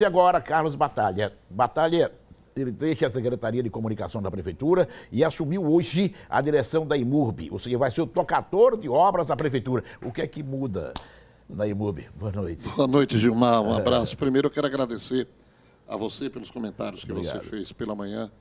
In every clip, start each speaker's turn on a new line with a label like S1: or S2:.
S1: E agora, Carlos Batalha. Batalha, ele deixa a Secretaria de Comunicação da Prefeitura e assumiu hoje a direção da IMURB, ou seja, vai ser o tocador de obras da Prefeitura. O que é que muda na IMURB? Boa noite.
S2: Boa noite, Gilmar. Um abraço. Primeiro, eu quero agradecer a você pelos comentários que Obrigado. você fez pela manhã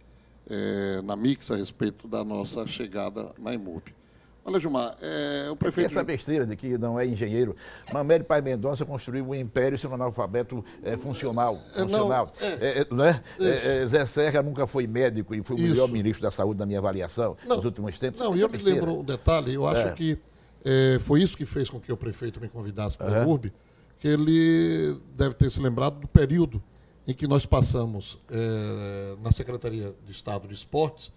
S2: é, na Mix a respeito da nossa chegada na IMURB. Olha, Gilmar, é, o prefeito...
S1: Essa besteira de que não é engenheiro. Mamede Pai Mendonça construiu um império sem um analfabeto é, funcional. funcional. Não, é, é, não é? é, é Zé Serra nunca foi médico e foi o Isso. melhor ministro da saúde na minha avaliação não, nos últimos tempos.
S2: Não, e eu me lembro um detalhe, eu acho que foi isso que fez com que o prefeito me convidasse para uhum. a URB, que ele deve ter se lembrado do período em que nós passamos na Secretaria de Estado de Esportes,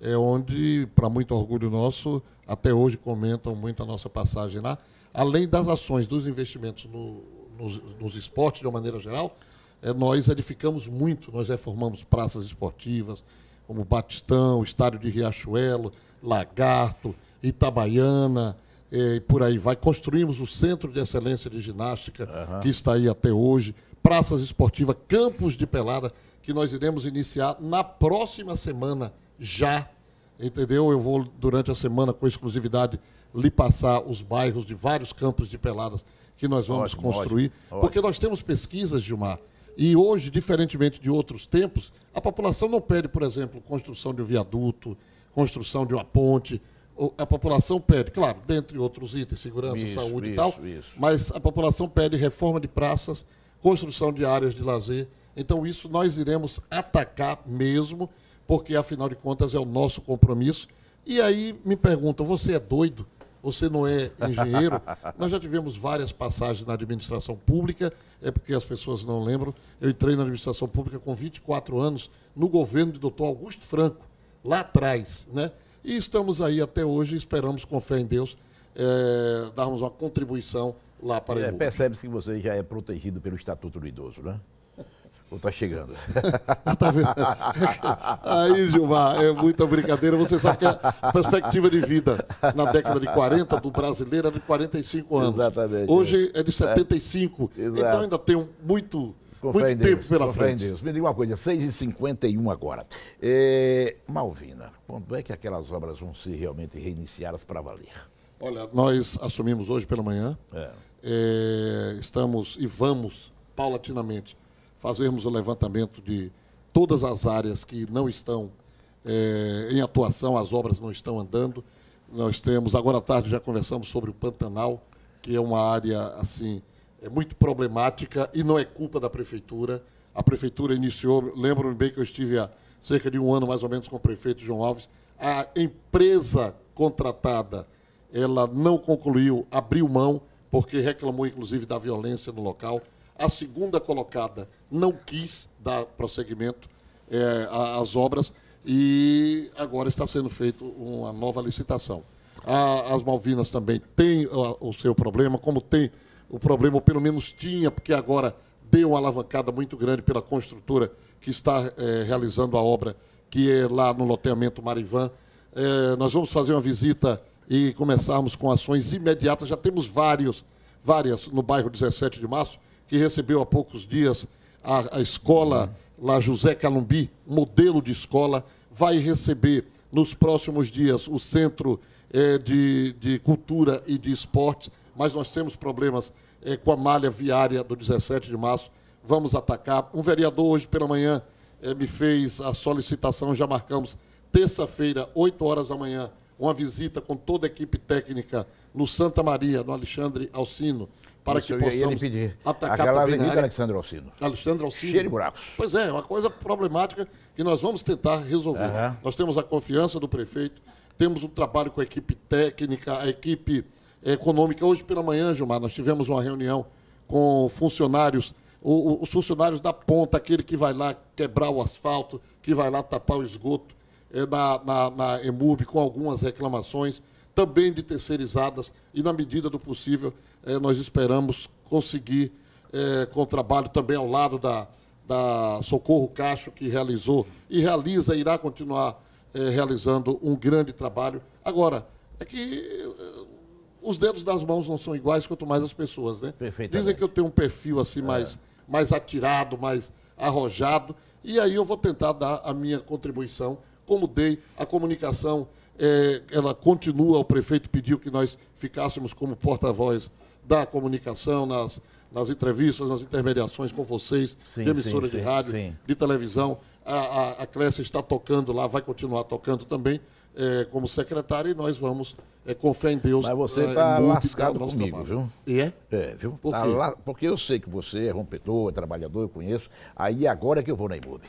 S2: é onde, para muito orgulho nosso, até hoje comentam muito a nossa passagem lá. Além das ações, dos investimentos no, nos, nos, esportes de uma maneira geral, é, nós edificamos muito, nós reformamos praças esportivas, como Batistão, Estádio de Riachuelo, Lagarto, Itabaiana, é, e por aí vai. Construímos o Centro de Excelência de Ginástica, uhum. que está aí até hoje, praças esportivas, campos de pelada, que nós iremos iniciar na próxima semana já, entendeu? Eu vou, durante a semana, com exclusividade, lhe passar os bairros de vários campos de peladas que nós vamos ótimo, construir. Ótimo, porque ótimo. nós temos pesquisas, Gilmar, e hoje, diferentemente de outros tempos, a população não pede, por exemplo, construção de um viaduto, construção de uma ponte. A população pede, claro, dentre outros itens, segurança, isso, saúde isso, e tal, isso. mas a população pede reforma de praças, construção de áreas de lazer. Então, isso nós iremos atacar mesmo porque afinal de contas é o nosso compromisso. E aí me perguntam: você é doido? Você não é engenheiro? Nós já tivemos várias passagens na administração pública, é porque as pessoas não lembram. Eu entrei na administração pública com 24 anos, no governo de doutor Augusto Franco, lá atrás. Né? E estamos aí até hoje, esperamos, com fé em Deus, é, darmos uma contribuição lá para é,
S1: Percebe-se que você já é protegido pelo Estatuto do Idoso, né? Ou está chegando?
S2: tá vendo? Aí, Gilmar, é muita brincadeira. Você sabe que a perspectiva de vida na década de 40 do brasileiro era de 45 anos. Exatamente. Hoje é, de 75. É. Então ainda tem muito, com muito tempo Deus, pela frente. Deus.
S1: Me diga uma coisa, 6h51 agora. É, Malvina, quando é que aquelas obras vão ser realmente reiniciadas para valer?
S2: Olha, nós assumimos hoje pela manhã. É. É, estamos e vamos paulatinamente fazermos o levantamento de todas as áreas que não estão é, em atuação, as obras não estão andando. Nós temos, agora à tarde já conversamos sobre o Pantanal, que é uma área assim é muito problemática e não é culpa da prefeitura. A prefeitura iniciou, lembro-me bem que eu estive há cerca de um ano mais ou menos com o prefeito João Alves. A empresa contratada, ela não concluiu, abriu mão, porque reclamou inclusive da violência no local. A segunda colocada não quis dar prosseguimento é, às obras e agora está sendo feita uma nova licitação. A, as Malvinas também têm o, seu problema, como tem o problema, ou pelo menos tinha, porque agora deu uma alavancada muito grande pela construtora que está é, realizando a obra, que é lá no loteamento Marivan. É, nós vamos fazer uma visita e começarmos com ações imediatas. Já temos vários, várias no bairro 17 de março, que recebeu há poucos dias a, a escola lá José Calumbi, modelo de escola, vai receber nos próximos dias o Centro é, de, de Cultura e de Esportes, mas nós temos problemas é, com a malha viária do 17 de março, vamos atacar. Um vereador hoje pela manhã é, me fez a solicitação, já marcamos terça-feira, 8 horas da manhã, uma visita com toda a equipe técnica no Santa Maria, no Alexandre Alcino, para Isso, que possamos
S1: pedir. atacar Aquela também avenida Alexandre Alcino.
S2: Alexandre Alcino.
S1: Cheio de buracos.
S2: Pois é, uma coisa problemática que nós vamos tentar resolver. Uhum. Nós temos a confiança do prefeito, temos um trabalho com a equipe técnica, a equipe econômica. Hoje pela manhã, Gilmar, nós tivemos uma reunião com funcionários, os funcionários da ponta, aquele que vai lá quebrar o asfalto, que vai lá tapar o esgoto, é, na, na, na EMUB, com algumas reclamações também de terceirizadas, e na medida do possível, eh, nós esperamos conseguir, eh, com o trabalho também ao lado da, da Socorro Cacho, que realizou e realiza, irá continuar eh, realizando um grande trabalho. Agora, é que os dedos das mãos não são iguais, quanto mais as pessoas, né? Dizem que eu tenho um perfil assim mais, é. mais atirado, mais arrojado. E aí eu vou tentar dar a minha contribuição, como dei. A comunicação, é, ela continua, o prefeito pediu que nós ficássemos como porta-voz da comunicação nas, nas entrevistas, nas intermediações com vocês,
S1: Sim,
S2: de emissoras
S1: sim,
S2: de rádio,
S1: sim.
S2: de televisão. A, a, a Clécia está tocando lá, vai continuar tocando também é, como secretária e nós vamos, é, com fé em Deus.
S1: Mas você
S2: é,
S1: está
S2: multiplicar
S1: lascado
S2: o nosso
S1: comigo,
S2: trabalho.
S1: viu?
S2: E é?
S1: É, viu?
S2: Por
S1: Tá porque eu sei que você é rompedor, é trabalhador, eu conheço. Aí agora é que eu vou na imóvel.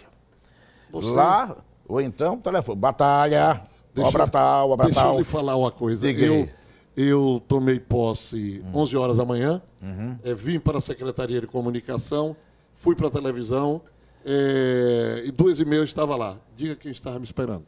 S2: Você-
S1: Lá, ou então, telefone. Batalha,
S2: Deixa-
S1: obra tal, obra
S2: Deixa
S1: tal.
S2: eu lhe falar uma coisa.
S1: Diga
S2: Eu, eu tomei posse 11 horas da manhã,
S1: Uhum.
S2: eh, vim para a Secretaria de Comunicação, fui para a televisão eh, e duas e meia eu estava lá. Diga quem estava me esperando.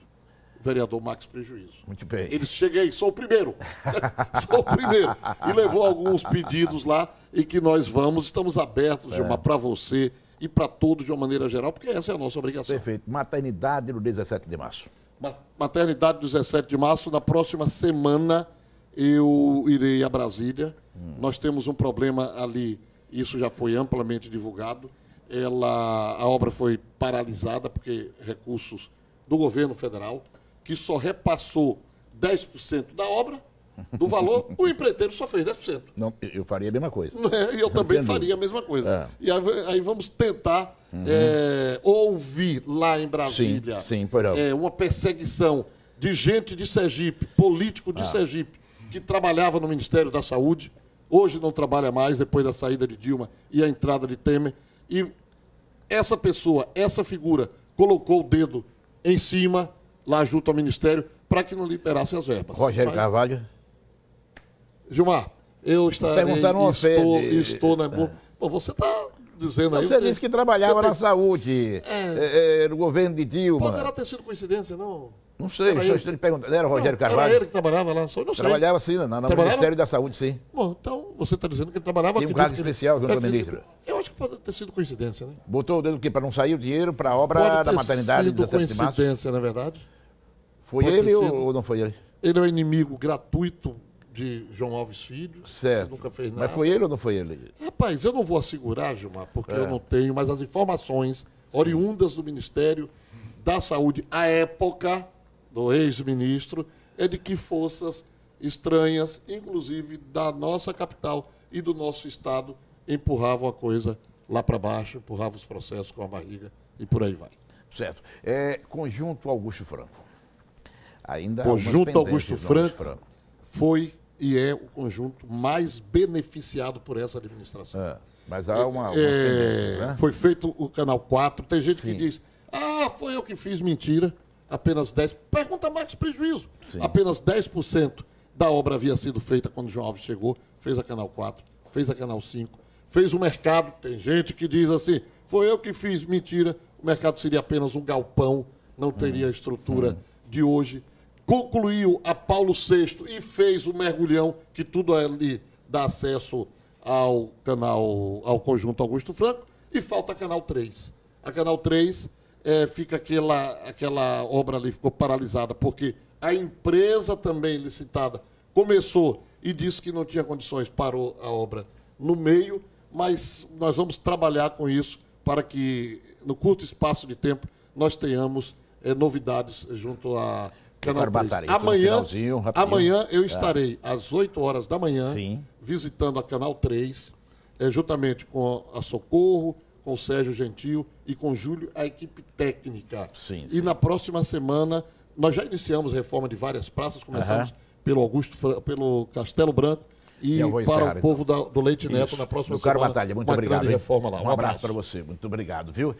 S2: O vereador Max Prejuízo.
S1: Muito bem.
S2: Ele cheguei, sou o primeiro. sou o primeiro. E levou alguns pedidos lá e que nós vamos, estamos abertos,
S1: É.
S2: Gilmar, para você e para todos de uma maneira geral, porque essa é a nossa obrigação.
S1: Perfeito. Maternidade no 17 de março.
S2: Ma- Maternidade 17 de março, na próxima semana eu irei a Brasília. Nós temos um problema ali, isso já foi amplamente divulgado. Ela, a obra foi paralisada porque recursos do governo federal, que só repassou 10% da obra, do valor, o empreiteiro só fez 10%.
S1: Não, eu- faria a mesma coisa.
S2: É? E eu também
S1: Entendo.
S2: faria a mesma coisa.
S1: É.
S2: E aí, aí vamos tentar é, ouvir lá em Brasília
S1: Sim, sim,
S2: é, uma perseguição de gente de Sergipe, político
S1: Ah.
S2: de Sergipe, que trabalhava no Ministério da Saúde, hoje não trabalha mais depois da saída de Dilma e a entrada de Temer. E essa pessoa, essa figura, colocou o dedo em cima, lá junto ao Ministério, para que não liberasse as verbas.
S1: Rogério
S2: Mas-
S1: Carvalho.
S2: Gilmar, eu estarei.
S1: Perguntaram
S2: estou,
S1: ofende.
S2: estou na. Bom, você está dizendo aí.
S1: Você disse que trabalhava
S2: você
S1: na
S2: tem-
S1: saúde, é, é, no governo de Dilma.
S2: Poderá ter sido coincidência, não?
S1: Não sei,
S2: Era
S1: só estou lhe perguntando. Era Rogério
S2: Não,
S1: Carvalho?
S2: Era ele que trabalhava lá saúde, não sei.
S1: Trabalhava sim, no, no? Ministério da Saúde, sim.
S2: Bom, então você está dizendo que ele trabalhava
S1: Tinha um cargo
S2: que
S1: especial junto
S2: eu
S1: ao ministro.
S2: que- Eu acho que pode ter sido coincidência, né?
S1: Botou o dedo aqui para não sair o dinheiro para a obra
S2: Pode
S1: da
S2: ter
S1: maternidade
S2: sido
S1: 17 de março.
S2: coincidência, na verdade.
S1: Foi
S2: pode
S1: ele ou, ou não foi ele?
S2: Ele é o inimigo gratuito de João Alves Filho.
S1: Certo.
S2: Nunca fez nada.
S1: Mas foi ele ou não foi ele?
S2: Rapaz, eu não vou assegurar, Gilmar, porque
S1: É.
S2: eu não tenho, mas as informações oriundas do Ministério da Saúde, à época do ex-ministro, é de que forças estranhas, inclusive da nossa capital e do nosso estado, empurravam a coisa lá para baixo, empurravam os processos com a barriga e por aí vai.
S1: Certo. É, conjunto Augusto Franco. Ainda
S2: Conjunto Augusto
S1: no
S2: Franco foi e é o conjunto mais beneficiado por essa administração.
S1: É, mas há uma, algumas
S2: É,
S1: né?
S2: Foi feito o Canal 4. Tem gente que
S1: Sim.
S2: diz, ah, foi eu que fiz mentira. Apenas 10%. Pergunta Marcos Prejuízo.
S1: Sim.
S2: Apenas 10% da obra havia sido feita quando João Alves chegou. Fez a Canal 4, fez a Canal 5, fez o mercado. Tem gente que diz assim, foi eu que fiz mentira. O mercado seria apenas um galpão, não teria a estrutura de hoje. Concluiu a Paulo VI e fez o mergulhão, que tudo ali dá acesso ao canal, ao conjunto Augusto Franco, e falta Canal 3. A Canal 3 eh, fica aquela, aquela obra ali, ficou paralisada, porque a empresa também licitada começou e disse que não tinha condições, parou a obra no meio, mas nós vamos trabalhar com isso para que, no curto espaço de tempo, nós tenhamos eh, novidades junto a Canal
S1: Agora,
S2: 3.
S1: Batalha, então,
S2: Amanhã, amanhã eu estarei às 8 horas da manhã
S1: Sim.
S2: visitando a Canal 3, eh, juntamente com a Socorro, com o Sérgio Gentil e com o Júlio, a equipe técnica.
S1: Sim,
S2: e
S1: sim.
S2: na próxima semana, nós já iniciamos reforma de várias praças, começamos
S1: Aham.
S2: pelo Augusto, pelo Castelo Branco e
S1: E vou
S2: para
S1: encerrar,
S2: o povo da- do Leite Neto
S1: Isso.
S2: na próxima
S1: Meu caro
S2: semana.
S1: Batalha, muito
S2: uma
S1: obrigado.
S2: reforma lá.
S1: Um abraço para você. Muito obrigado, viu?